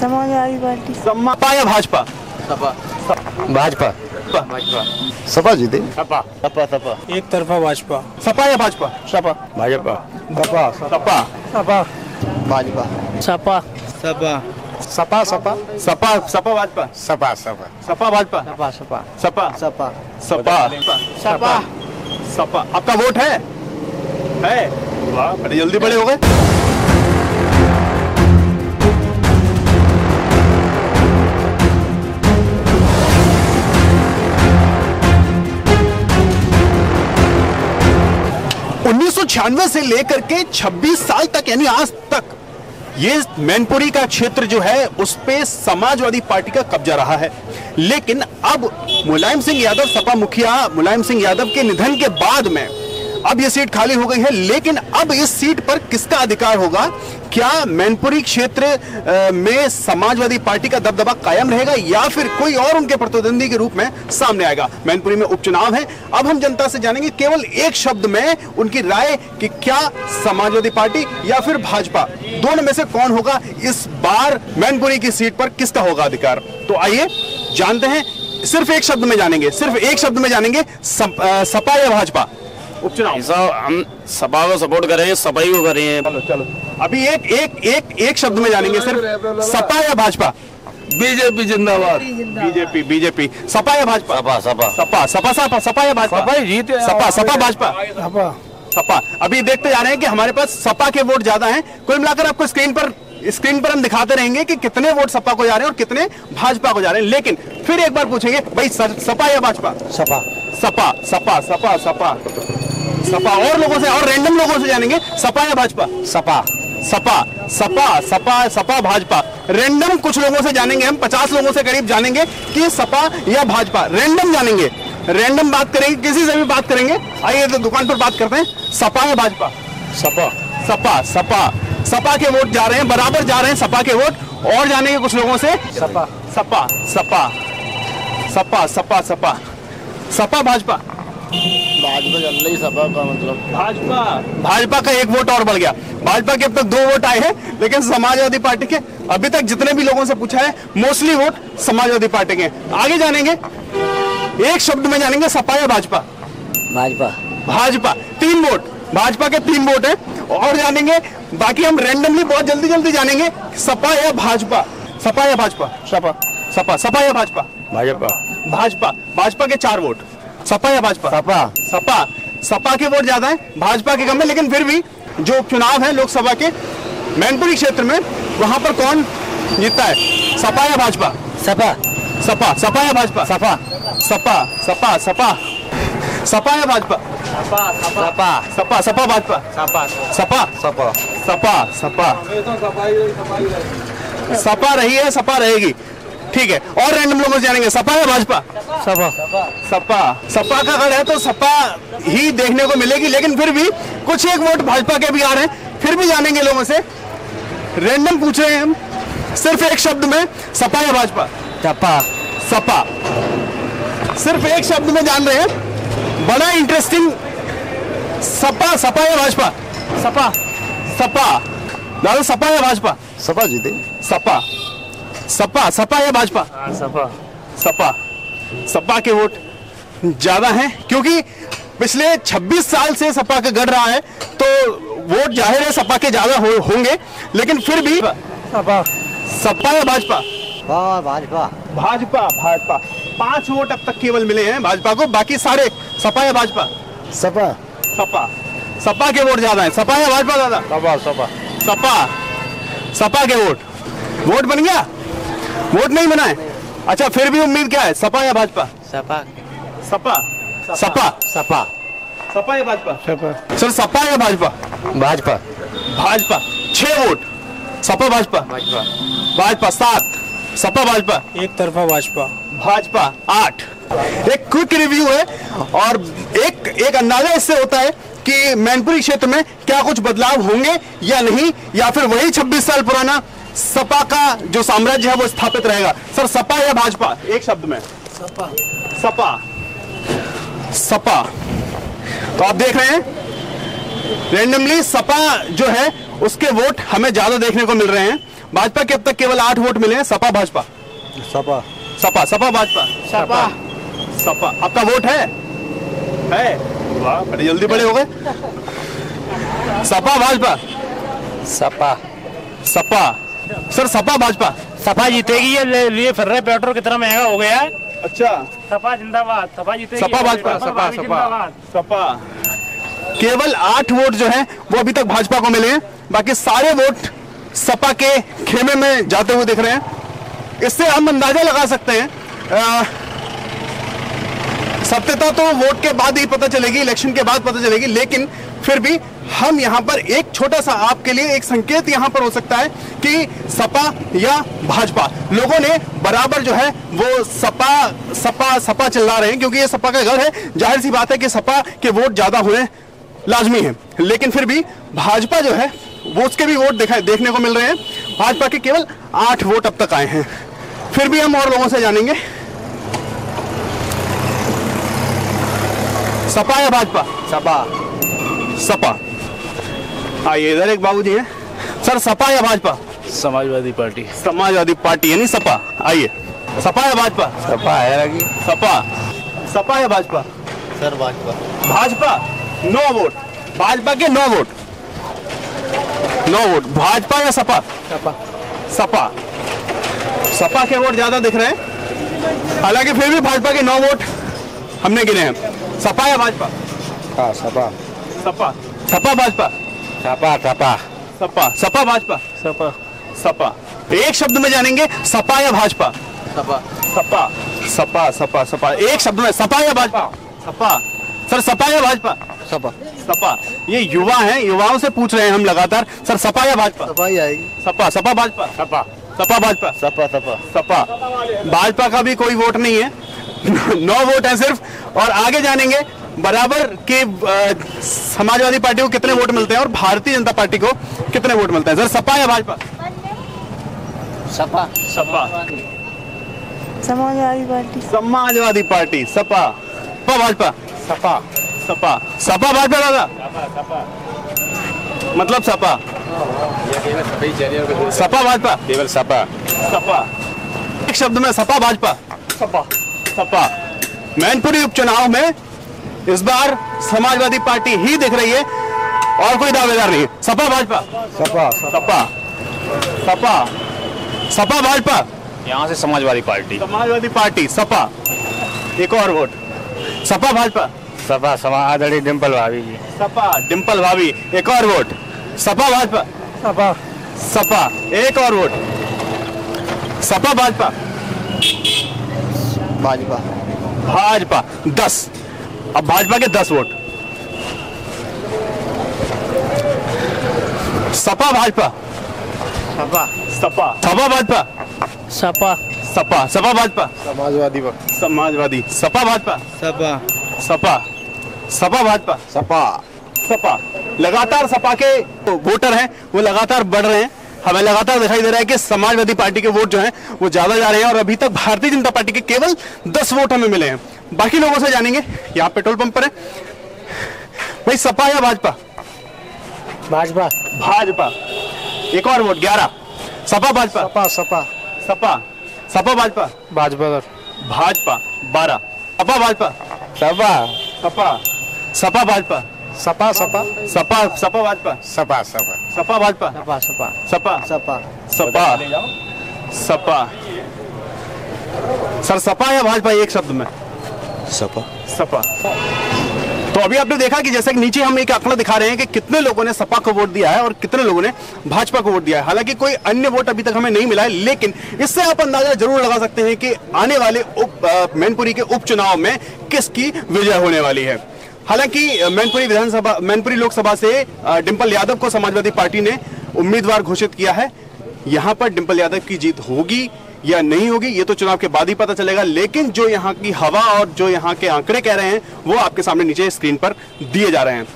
Samajwadi party Sapa या भाजपा? भाजपा। सपा जीते सपा सपा सपा। एक तरफा भाजपा। सपा या भाजपा? सपा। भाजपा। सपा। सपा। सपा। भाजपा। सपा। सपा। सपा सपा। सपा सपा भाजपा? सपा सपा। सपा भाजपा? सपा सपा। सपा। सपा। सपा। सपा। सपा। आपका वोट है? है। वाह बड़े जल्दी बड़े हो गए। उन्नीस सौ छियानवे से लेकर के 26 साल तक, यानी आज तक, ये मैनपुरी का क्षेत्र जो है, उस पर समाजवादी पार्टी का कब्जा रहा है। लेकिन अब मुलायम सिंह यादव सपा मुखिया, मुलायम सिंह यादव के निधन के बाद में अब ये सीट खाली हो गई है लेकिन अब इस सीट पर किसका अधिकार होगा? क्या मैनपुरी क्षेत्र में समाजवादी पार्टी का दबदबा कायम रहेगा या फिर कोई और उनके प्रतिद्वंदी के रूप में सामने आएगा? मैनपुरी में उपचुनाव है। अब हम जनता से जानेंगे केवल एक शब्द में उनकी राय कि क्या समाजवादी पार्टी या फिर भाजपा दोनों में से कौन होगा इस बार मैनपुरी की सीट पर किसका होगा अधिकार? तो आइए जानते हैं सिर्फ़ एक शब्द में जानेंगे सिर्फ़ एक शब्द में जानेंगे सप, अ, सपा या भाजपा। उपचुनाव। हम सपा को सपोर्ट कर रहे हैं सपा ही को कर रहे हैं। चलो चलो। अभी एक एक एक एक शब्द में जानेंगे सिर्फ़ सपा या भाजपा? बीजेपी जिंदाबाद। BJP BJP. सपा या भाजपा? सपा सपा। सपा सपा सपा सपा या भाजपा? सपा जीते सपा सपा भाजपा? सपा। सपा। अभी देखते जा रहे हैं कि हमारे पास सपा के वोट ज़्यादा हैं। कुल मिलाकर आपको स्क्रीन पर स्क्रीन पर हम दिखाते रहेंगे कि कितने वोट सपा को जा रहे हैं और कितने भाजपा को जा रहे हैं। लेकिन फिर एक बार पूछेंगे भाई सपा या भाजपा? सपा। सपा सपा सपा सपा। सपा और लोगों से और रैंडम लोगों से जानेंगे। सपा या भाजपा? सपा। सपा सपा सपा सपा भाजपा। रैंडम कुछ लोगों से जानेंगे हम पचास लोगों से करीब जानेंगे कि सपा या भाजपा। रैंडम जानेंगे। रैंडम बात करेंगे किसी से भी बात करेंगे। आइए तो दुकान पर बात करते हैं। सपा या भाजपा? सपा। सपा सपा। सपा के वोट जा रहे हैं बराबर जा रहे हैं सपा के वोट। और जानेंगे कुछ लोगों से। सपा। सपा सपा। सपा सपा सपा। सपा भाजपा। भाजपा चल रही सपा का मतलब। भाजपा? भाजपा का एक वोट और बढ़ गया। भाजपा के अब तक दो वोट आए हैं लेकिन समाजवादी पार्टी के अभी तक जितने भी लोगों से पूछा है मोस्टली वोट समाजवादी पार्टी के। आगे जानेंगे। एक शब्द में जानेंगे सपा या भाजपा? भाजपा। भाजपा। तीन वोट। भाजपा के तीन वोट है। और जानेंगे बाकी हम रैंडमली बहुत जल्दी जल्दी जानेंगे सपा या भाजपा? सपा या भाजपा? सपा। सपा। सपा या भाजपा? भाजपा। भाजपा। भाजपा के चार वोट। सपा या भाजपा सपा सपा सपा के वोट ज़्यादा है भाजपा के कम है लेकिन फिर भी जो चुनाव है लोकसभा के मैनपुरी क्षेत्र में वहाँ पर कौन जीतता है सपा या भाजपा सपा सपा सपा या भाजपा सपा सपा सपा सपा सपा या भाजपा सपा सपा सपा भाजपा सपा सपा सपा सपा सपा सपा रही है सपा रहेगी ठीक है और रैंडम लोगों से जानेंगे। सपा या भाजपा? सपा। सपा। सपा का अगर है तो सपा ही देखने को मिलेगी लेकिन फिर भी कुछ एक वोट भाजपा के भी आ रहे हैं फिर भी जानेंगे लोगों से। रैंडम पूछ रहे हैं हम सिर्फ़ एक शब्द में सपा या भाजपा? सपा। सपा। सिर्फ़ एक शब्द में जान रहे हैं बड़ा इंटरेस्टिंग सपा सपा या भाजपा? सपा। सपा। दादा सपा या भाजपा? सपा जीते। सपा। सपा सपा या भाजपा? सपा। सपा। सपा के वोट ज़्यादा हैं क्योंकि पिछले 26 साल से सपा का गढ़ रहा है तो वोट ज़ाहिर है सपा के ज़्यादा हो, होंगे लेकिन फिर भी सपा। सपा या भाजपा? भाजपा। भाजपा भाजपा। पाँच वोट अब तक केवल मिले हैं भाजपा को बाकी सारे सपा या भाजपा? सपा। सपा। सपा के वोट ज़्यादा है सपा या भाजपा ज़्यादा? सपा सपा। सपा। सपा के वोट। वोट बन गया? वोट नहीं बना है। अच्छा फिर भी उम्मीद क्या है? सपा या भाजपा? सपा। सपा। सपा। सपा। सपा या भाजपा? सपा। सर सपा या भाजपा? भाजपा। भाजपा। छह वोट। सपा भाजपा? भाजपा। भाजपा सात। सपा भाजपा? एक तरफा भाजपा। भाजपा आठ। एक क्विक रिव्यू है और एक एक अंदाज़ा इससे होता है कि मैनपुरी क्षेत्र में क्या कुछ बदलाव होंगे या नहीं या फिर वही 26 साल पुराना सपा का जो साम्राज्य है वो स्थापित रहेगा। सर सपा या भाजपा? एक शब्द में। सपा। सपा। सपा। तो आप देख रहे हैं रेंडमली सपा जो है उसके वोट हमें ज़्यादा देखने को मिल रहे हैं। भाजपा के अब तक केवल आठ वोट मिले हैं सपा भाजपा। सपा। सपा सपा भाजपा। सपा। सपा। आपका वोट है? है। वाह बड़े जल्दी बड़े हो गए। सपा भाजपा? सपा। सपा। सर सपा भाजपा। सपा जीतेगी ये लिए फिर रहे पेट्रोल कितना महँगा हो गया। है अच्छा। सपा जिंदाबाद सपा जीतेगी। सपा भाजपा, सपा सपा, सपा। केवल आठ वोट जो हैं वो अभी तक भाजपा को मिले हैं। बाकी सारे वोट सपा के खेमे में जाते हुए दिख रहे हैं। इससे हम अंदाज़ा लगा सकते हैं। सत्यता तो वोट के बाद ही पता चलेगी इलेक्शन के बाद पता चलेगी लेकिन फिर भी हम यहाँ पर एक छोटा सा आपके लिए एक संकेत यहाँ पर हो सकता है कि सपा या भाजपा लोगों ने बराबर जो है वो सपा सपा सपा चिल्ला रहे हैं क्योंकि ये सपा का घर है। ज़ाहिर सी बात है कि सपा के वोट ज़्यादा हुए लाजमी है। लेकिन फिर भी भाजपा जो है वो उसके भी वोट देखने को मिल रहे हैं। भाजपा के केवल आठ वोट अब तक आए हैं। फिर भी हम और लोगों से जानेंगे। सपा या भाजपा? सपा। सपा। आइए इधर एक बाबू जी है। सर सपा या भाजपा? समाजवादी पार्टी। समाजवादी पार्टी यानी सपा। आइए। सपा या भाजपा? सपा है सपा। सपा या Bhajpa? Sir Bhajpa. Bhajpa. No vote. Bhajpa के no vote. No vote. Bhajpa या सपा? सपा। सपा। सपा के वोट ज़्यादा दिख रहे हैं। हालाँकि फिर भी भाजपा के नौ वोट हमने गिने हैं। सपा या भाजपा? हाँ सपा। सपा। सपा भाजपा। सपा सपा। सपा। सपा भाजपा? सपा। सपा। एक शब्द में जानेंगे सपा या भाजपा? सपा। सपा। सपा सपा सपा। एक शब्द में सपा या भाजपा? सपा। सर सपा या भाजपा? सपा। सपा। ये युवा हैं युवाओं से पूछ रहे हैं हम लगातार। सर सपा या भाजपा? सपा ही आएगी। सपा सपा भाजपा? सपा। सपा भाजपा? सपा सपा। सपा। भाजपा का भी कोई वोट नहीं है। नौ वोट है सिर्फ़। और आगे जानेंगे बराबर के समाजवादी पार्टी को कितने वोट मिलते हैं और भारतीय जनता पार्टी को कितने वोट मिलते हैं? सर सपा या भाजपा? सपा। सपा। समाजवादी पार्टी। समाजवादी पार्टी सपा। सपा भाजपा? सपा। सपा। सपा भाजपा दादा? मतलब सपा? सपा भाजपा? केवल सपा। सपा। एक शब्द में सपा भाजपा? सपा। सपा। मैनपुरी उपचुनाव में इस बार समाजवादी पार्टी ही दिख रही है और कोई दावेदार नहीं है। सपा भाजपा? सपा। सपा। सपा। सपा भाजपा? यहाँ से समाजवादी पार्टी। समाजवादी पार्टी सपा। एक और वोट। सपा भाजपा? सपा समा आदरणीय डिम्पल भाभी जी। सपा डिंपल भाभी एक और वोट। सपा भाजपा? सपा। सपा एक और वोट। सपा भाजपा? भाजपा। भाजपा दस। अब भाजपा के दस वोट। सपा भाजपा। सपा। सपा। सपा भाजपा। सपा। सपा। सपा भाजपा। समाजवादी समाजवादी। सपा भाजपा। सपा। सपा। सपा भाजपा। सपा। सपा। लगातार सपा के वोटर हैं वो लगातार बढ़ रहे हैं। हमें लगातार दिखाई दे रहा है कि समाजवादी पार्टी के वोट जो हैं वो ज़्यादा जा रहे हैं और अभी तक भारतीय जनता पार्टी के केवल दस वोट हमें मिले हैं। बाकी लोगों से जानेंगे यहाँ पेट्रोल पंप पर है। भाई सपा या भाजपा? भाजपा। भाजपा। एक और वोट ग्यारह। सपा भाजपा? सपा सपा। सपा। सपा भाजपा? भाजपा भाजपा बारह। सपा भाजपा? सपा। सपा। सपा भाजपा? सपा सपा। सपा सपा भाजपा? सपा सपा। सपा भाजपा? सपा सपा। सपा? सपा। सपा। सपा। सर सपा या भाजपा एक शब्द में? सपा। सपा। तो अभी आपने देखा कि जैसे कि नीचे हम एक आंकड़ा दिखा रहे हैं कि कितने लोगों ने सपा को वोट दिया है और कितने लोगों ने भाजपा को वोट दिया है। हालाँकि कोई अन्य वोट अभी तक हमें नहीं मिला है, लेकिन इससे आप अंदाज़ा ज़रूर लगा सकते हैं कि आने वाले उप मैनपुरी के उपचुनाव में किसकी विजय होने वाली है। हालाँकि मैनपुरी विधानसभा, मैनपुरी लोकसभा से डिंपल यादव को समाजवादी पार्टी ने उम्मीदवार घोषित किया है। यहाँ पर डिंपल यादव की जीत होगी। या नहीं होगी, ये तो चुनाव के बाद ही पता चलेगा, लेकिन जो यहाँ की हवा और जो यहाँ के आंकड़े कह रहे हैं, वो आपके सामने नीचे स्क्रीन पर दिए जा रहे हैं।